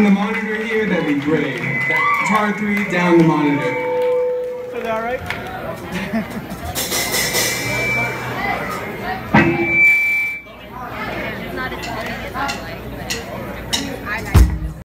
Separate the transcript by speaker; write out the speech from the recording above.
Speaker 1: On the
Speaker 2: monitor here, that'd be great. Guitar 3, down the monitor.
Speaker 3: Is that alright?